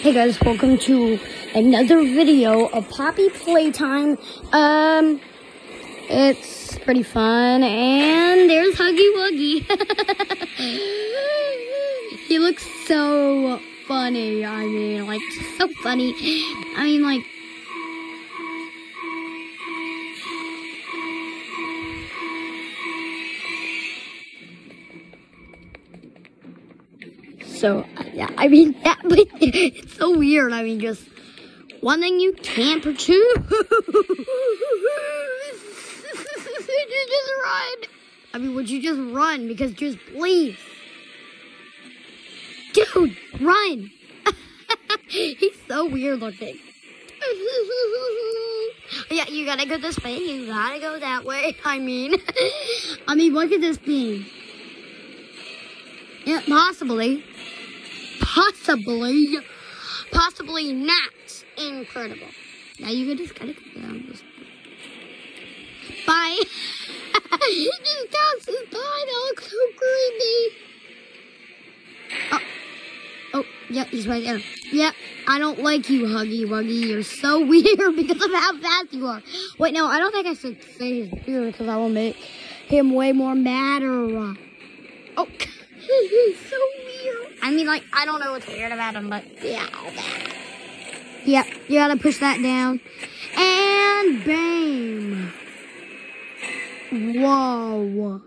Hey guys, welcome to another video of Poppy Playtime. Um, it's pretty fun, and there's Huggy Wuggy. he looks so funny. I mean, like so funny. I mean, like. So, yeah, I mean, that, but it's so weird. I mean, just one thing you can't pursue. just run. I mean, would you just run? Because just please. Dude, run. He's so weird looking. yeah, you gotta go this way. You gotta go that way. I mean, I mean, look at this beam. Yeah, possibly. Possibly. Possibly not. Incredible. Now you can just gotta go down this. Bye. just passes by. That looks so creepy. Oh. Oh, yeah, he's right there. Yeah, I don't like you, Huggy Wuggy. You're so weird because of how fast you are. Wait, no, I don't think I should say his beard because I will make him way more madder. Uh, oh, he's so weird. I mean, like, I don't know what's weird about him, but yeah. Yep, you gotta push that down. And bam. Whoa.